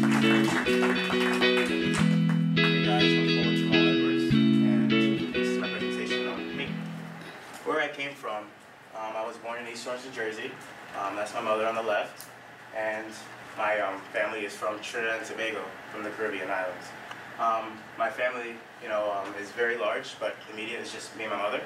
Hey guys, I'm Edwards, and this is my presentation on me. Where I came from, um, I was born in East Orange, New Jersey. Um, that's my mother on the left, and my um, family is from Trinidad and Tobago, from the Caribbean islands. Um, my family, you know, um, is very large, but the immediate is just me and my mother.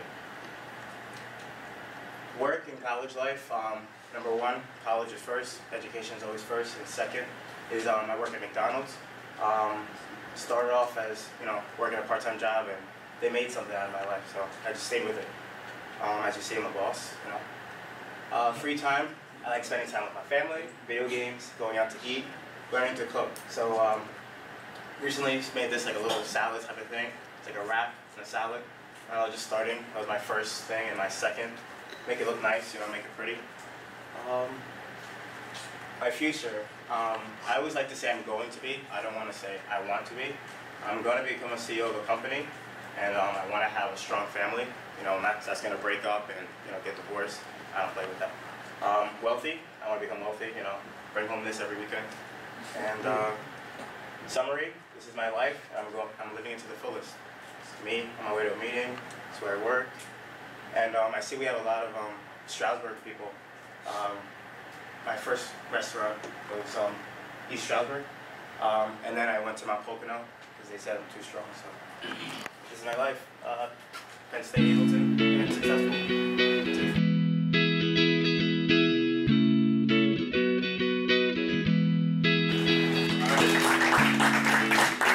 Work and college life, um, number one, college is first, education is always first, and second is um, I work at McDonald's. Um, started off as, you know, working a part-time job, and they made something out of my life, so I just stayed with it. Um, as you see, I'm a boss, you know. Uh, free time, I like spending time with my family, video games, going out to eat, learning to cook. So um, recently just made this like a little salad type of thing. It's like a wrap and a salad. I was just starting. That was my first thing and my second. Make it look nice, you know, make it pretty. Um, my future, um, I always like to say I'm going to be. I don't want to say I want to be. I'm going to become a CEO of a company, and um, I want to have a strong family. You know, not that's going to break up and you know get divorced. I don't play with that. Um, wealthy, I want to become wealthy. You know, bring home this every weekend. And uh, summary, this is my life. I'm going. I'm living it to the fullest. It's me on my way to a meeting. It's where I work. And um, I see we have a lot of um, Stroudsburg people. Um, my first restaurant was um, East Stroudsburg, um, and then I went to Mount Pocono because they said I'm too strong. So this is my life. Uh, Penn State Eagleton and successful. Thank